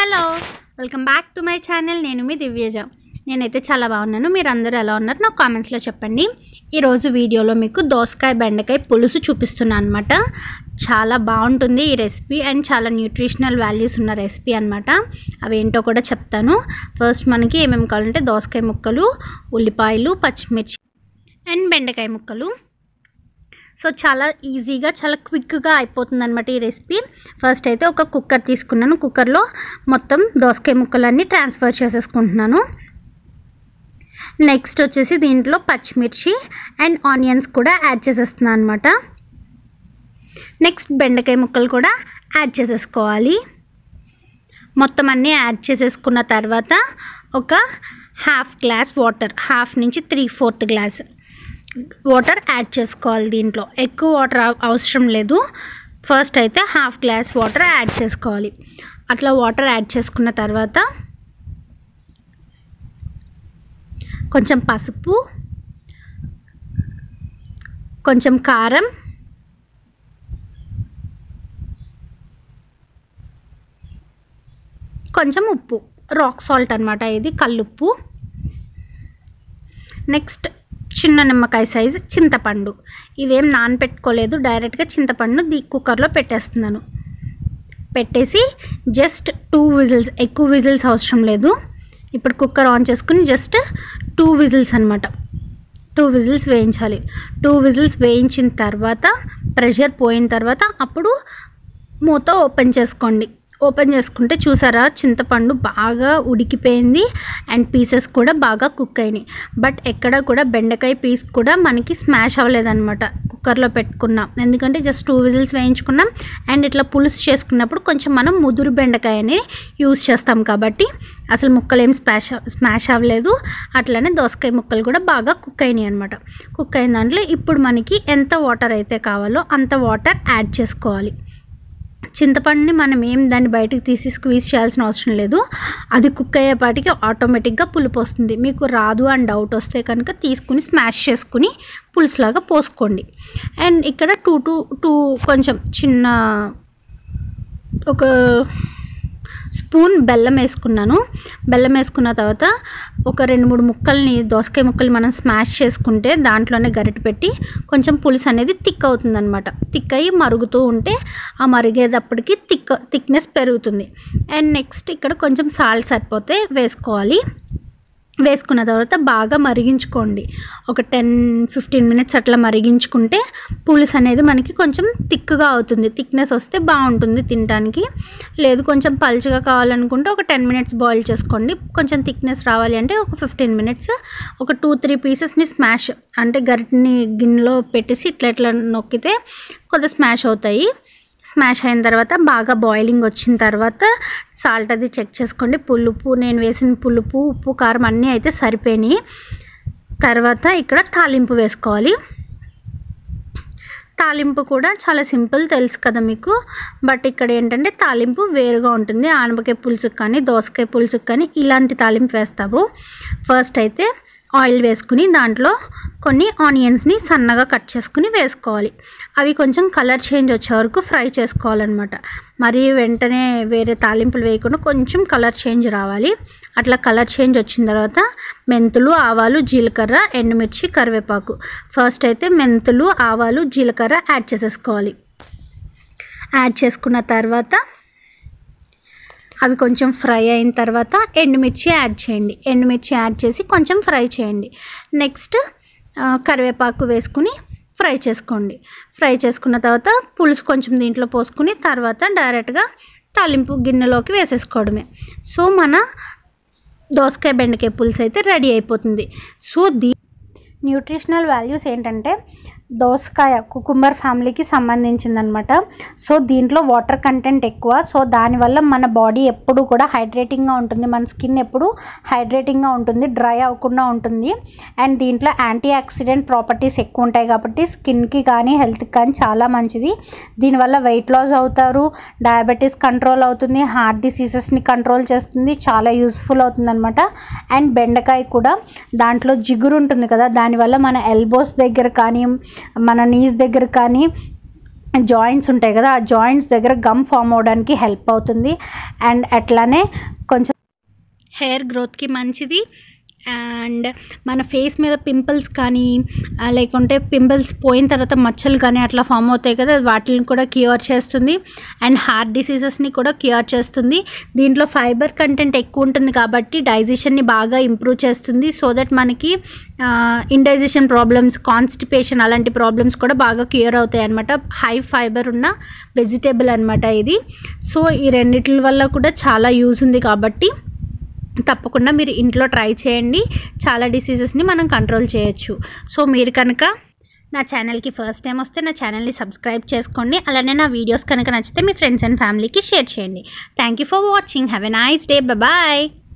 Hello welcome back to my channel. నేను మీ దివ్యజ. నేనైతే చాలా బాగున్నాను. మీరు అందరూ ఎలా ఉన్నారు? నాకు కామెంట్స్లో చెప్పండి. ఈరోజు వీడియోలో మీకు దోసకాయ బెండకాయ పులుసు చూపిస్తున్నాను అనమాట చాలా బాగుంటుంది ఈ రెసిపీ అండ్ చాలా న్యూట్రిషనల్ వాల్యూస్ ఉన్న రెసిపీ అనమాట అవేంటో కూడా చెప్తాను. ఫస్ట్ మనకి ఏమేమి కావాలంటే దోసకాయ ముక్కలు ఉల్లిపాయలు పచ్చిమిర్చి అండ్ బెండకాయ ముక్కలు. సో చాలా ఈజీగా చాలా క్విక్గా అయిపోతుంది అనమాట ఈ రెసిపీ. ఫస్ట్ అయితే ఒక కుక్కర్ తీసుకున్నాను. కుక్కర్లో మొత్తం దోసకాయ ముక్కలన్నీ ట్రాన్స్ఫర్ చేసేసుకుంటున్నాను. నెక్స్ట్ వచ్చేసి దీంట్లో పచ్చిమిర్చి అండ్ ఆనియన్స్ కూడా యాడ్ చేసేస్తున్నాను అనమాట నెక్స్ట్ బెండకాయ ముక్కలు కూడా యాడ్ చేసేసుకోవాలి. మొత్తం అన్నీ యాడ్ చేసేసుకున్న తర్వాత ఒక హాఫ్ గ్లాస్ వాటర్ హాఫ్ నుంచి three fourth glass water add చేసుకోవాలి దీంట్లో. ఎక్కువ వాటర్ అవసరం లేదు. ఫస్ట్ అయితే హాఫ్ గ్లాస్ వాటర్ యాడ్ చేసుకోవాలి. అట్లా వాటర్ యాడ్ చేసుకున్న తర్వాత కొంచెం పసుపు కొంచెం కారం కొంచెం ఉప్పు రాక్ సాల్ట్ అనమాట ఇది కల్లుప్పు. నెక్స్ట్ చిన్న నిమ్మకాయ సైజు చింతపండు. ఇదేం నానపెట్టుకోలేదు డైరెక్ట్గా చింతపండు దీ కుక్కర్లో పెట్టేస్తున్నాను. పెట్టేసి జస్ట్ టూ విజిల్స్ ఎక్కువ విజిల్స్ అవసరం లేదు. ఇప్పుడు కుక్కర్ ఆన్ చేసుకుని జస్ట్ టూ విజిల్స్ అనమాట టూ విజిల్స్ వేయించాలి. టూ విజిల్స్ వేయించిన తర్వాత ప్రెషర్ పోయిన తర్వాత అప్పుడు మూత ఓపెన్ చేసుకోండి. ఓపెన్ చేసుకుంటే చూసారా చింతపండు బాగా ఉడికిపోయింది అండ్ పీసెస్ కూడా బాగా కుక్ అయినాయి. బట్ ఎక్కడ కూడా బెండకాయ పీస్ కూడా మనకి స్మాష్ అవ్వలేదన్నమాట కుక్కర్లో పెట్టుకున్నాం. ఎందుకంటే జస్ట్ టూ విజిల్స్ వేయించుకున్నాం అండ్ ఇట్లా పులుసు చేసుకున్నప్పుడు కొంచెం మనం ముదురు బెండకాయని యూస్ చేస్తాం కాబట్టి అసలు ముక్కలు ఏం స్మాష్ స్మాష్ అవ్వలేదు. అట్లనే దోసకాయ ముక్కలు కూడా బాగా కుక్ అయినాయి అనమాట కుక్ అయిన దాంట్లో ఇప్పుడు మనకి ఎంత వాటర్ అయితే కావాలో అంత వాటర్ యాడ్ చేసుకోవాలి. చింతపండుని మనం ఏం దాన్ని బయటకు తీసి స్క్వీజ్ చేయాల్సిన అవసరం లేదు. అది కుక్ అయ్యేపాటికి ఆటోమేటిక్గా పులుపు వస్తుంది. మీకు రాదు అని డౌట్ వస్తే కనుక తీసుకుని స్మాష్ చేసుకుని పులుసులాగా పోసుకోండి. అండ్ ఇక్కడ టూ టూ టూ కొంచెం చిన్న ఒక స్పూన్ బెల్లం వేసుకున్నాను. బెల్లం వేసుకున్న తర్వాత ఒక రెండు మూడు ముక్కల్ని దోసకాయ ముక్కలు మనం స్మాష్ చేసుకుంటే దాంట్లోనే గరిటె పెట్టి కొంచెం పులుసు అనేది థిక్ అవుతుందనమాట థిక్ అయ్యి మరుగుతూ ఉంటే ఆ మరిగేటప్పటికి థిక్ థిక్నెస్ పెరుగుతుంది. అండ్ నెక్స్ట్ ఇక్కడ కొంచెం సాల్ట్ సరిపోతే వేసుకోవాలి. వేసుకున్న తర్వాత బాగా మరిగించుకోండి. ఒక టెన్ ఫిఫ్టీన్ మినిట్స్ అట్లా మరిగించుకుంటే పులుసు అనేది మనకి కొంచెం థిక్గా అవుతుంది. థిక్నెస్ వస్తే బాగుంటుంది తినడానికి లేదు కొంచెం పల్చగా కావాలనుకుంటే ఒక టెన్ మినిట్స్ బాయిల్ చేసుకోండి. కొంచెం థిక్నెస్ రావాలి అంటే ఒక ఫిఫ్టీన్ మినిట్స్ ఒక టూ త్రీ పీసెస్ని స్మాష్ అంటే గరిటని గిన్నెలో పెట్టేసి ఇట్లా ఇట్లా నొక్కితే కొద్దిగా స్మాష్ అవుతాయి. స్మాష్ అయిన తర్వాత బాగా బాయిలింగ్ వచ్చిన తర్వాత సాల్ట్ అది చెక్ చేసుకోండి. పులుపు నేను వేసిన పులుపు ఉప్పు కారం అన్నీ అయితే సరిపోయినాయి. తర్వాత ఇక్కడ తాలింపు వేసుకోవాలి. తాలింపు కూడా చాలా సింపుల్ తెలుసు కదా మీకు. బట్ ఇక్కడ ఏంటంటే తాలింపు వేరుగా ఉంటుంది. ఆనపకాయ పులుసుకు కానీ దోసకాయ పులుసుకు కానీ ఇలాంటి తాలింపు వేస్తాము. ఫస్ట్ అయితే ఆయిల్ వేసుకుని దాంట్లో కొన్ని ఆనియన్స్ని సన్నగా కట్ చేసుకుని వేసుకోవాలి. అవి కొంచెం కలర్ చేంజ్ వచ్చే వరకు ఫ్రై చేసుకోవాలన్నమాట. మరి వెంటనే వేరే తాలింపులు వేయకుండా కొంచెం కలర్ చేంజ్ రావాలి. అట్లా కలర్ చేంజ్ వచ్చిన తర్వాత మెంతులు ఆవాలు జీలకర్ర ఎండుమిర్చి కరివేపాకు. ఫస్ట్ అయితే మెంతులు ఆవాలు జీలకర్ర యాడ్ చేసేసుకోవాలి. యాడ్ చేసుకున్న తర్వాత అవి కొంచెం ఫ్రై అయిన తర్వాత ఎండుమిర్చి యాడ్ చేయండి. ఎండుమిర్చి యాడ్ చేసి కొంచెం ఫ్రై చేయండి. నెక్స్ట్ కరివేపాకు వేసుకుని ఫ్రై చేసుకోండి. ఫ్రై చేసుకున్న తర్వాత పులుసు కొంచెం దీంట్లో పోసుకుని తర్వాత డైరెక్ట్గా తాలింపు గిన్నెలోకి వేసేసుకోవడమే. సో మన దోసకాయ బెండకాయ పులుసు అయితే రెడీ అయిపోతుంది. సో దీ న్యూట్రిషనల్ వాల్యూస్ ఏంటంటే దోసకాయ కుకుంబర్ ఫ్యామిలీకి సంబంధించిందనమాట. సో దీంట్లో వాటర్ కంటెంట్ ఎక్కువ. సో దానివల్ల మన బాడీ ఎప్పుడు కూడా హైడ్రేటింగ్గా ఉంటుంది. మన స్కిన్ ఎప్పుడు హైడ్రేటింగ్గా ఉంటుంది డ్రై అవ్వకుండా ఉంటుంది. అండ్ దీంట్లో యాంటీ ఆక్సిడెంట్ ప్రాపర్టీస్ ఎక్కువ ఉంటాయి కాబట్టి స్కిన్కి కానీ హెల్త్కి కానీ చాలా మంచిది. దీనివల్ల వెయిట్ లాస్ అవుతారు డయాబెటీస్ కంట్రోల్ అవుతుంది హార్ట్ డిసీజెస్ని కంట్రోల్ చేస్తుంది చాలా యూస్ఫుల్ అవుతుంది అనమాట అండ్ బెండకాయ కూడా దాంట్లో జిగురు ఉంటుంది కదా దానివల్ల మన ఎల్బోస్ దగ్గర కానీ మన నీస్ దగ్గర కానీ జాయింట్స్ ఉంటాయి కదా ఆ జాయింట్స్ దగ్గర గమ్ ఫామ్ అవడానికి హెల్ప్ అవుతుంది. అండ్ అట్లానే కొంచెం హెయిర్ గ్రోత్కి మంచిది. అండ్ మన ఫేస్ మీద పింపుల్స్ కానీ లేకుంటే పింపుల్స్ పోయిన తర్వాత మచ్చలు కానీ అట్లా ఫామ్ అవుతాయి కదా వాటిని కూడా క్యూర్ చేస్తుంది. అండ్ హార్ట్ డిసీజెస్ని కూడా క్యూర్ చేస్తుంది. దీంట్లో ఫైబర్ కంటెంట్ ఎక్కువ ఉంటుంది కాబట్టి డైజెషన్ని బాగా ఇంప్రూవ్ చేస్తుంది. సో దట్ మనకి ఇండైజెషన్ ప్రాబ్లమ్స్ కాన్స్టిపేషన్ అలాంటి ప్రాబ్లమ్స్ కూడా బాగా క్యూర్ అవుతాయి అనమాట హై ఫైబర్ ఉన్న వెజిటేబుల్ అనమాట ఇది. సో ఈ రెండిటి వల్ల కూడా చాలా యూజ్ ఉంది కాబట్టి తప్పకుండా మీరు ఇంట్లో ట్రై చేయండి. చాలా డిసీజెస్ని మనం కంట్రోల్ చేయొచ్చు. సో మీరు కనుక నా ఛానల్కి ఫస్ట్ టైం వస్తే నా ఛానల్ని సబ్స్క్రైబ్ చేసుకోండి. అలానే నా వీడియోస్ కనుక నచ్చితే మీ ఫ్రెండ్స్ అండ్ ఫ్యామిలీకి షేర్ చేయండి. Thank you for watching. Have a nice day. Bye